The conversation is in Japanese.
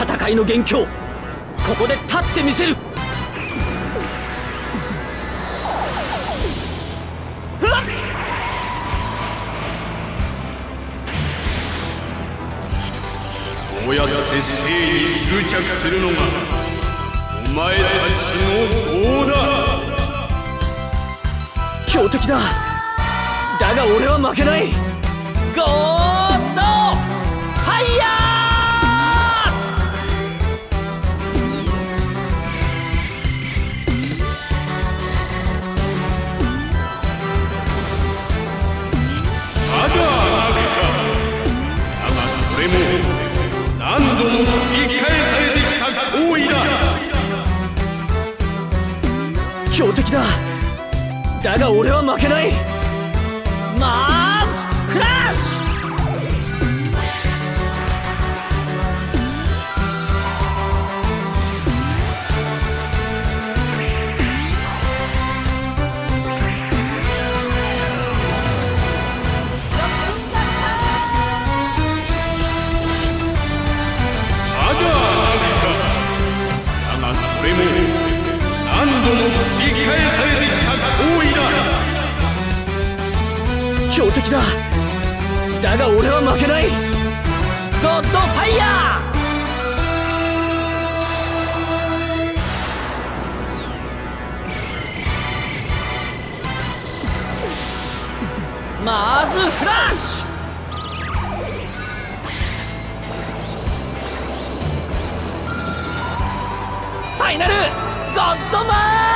戦いの元凶。ここで立ってみせる。こうやって生に執着するのがお前たちの法だ。強敵だ。だが俺は負けない。ゴーれも何度も繰り返されてきた行為だ。強敵だ。だが俺は負けない。まあ。それも何度も繰り返されてきた行為だ強敵だだが俺は負けないゴッドファイヤーマーズフラッシュ!ァイナルゴッドマン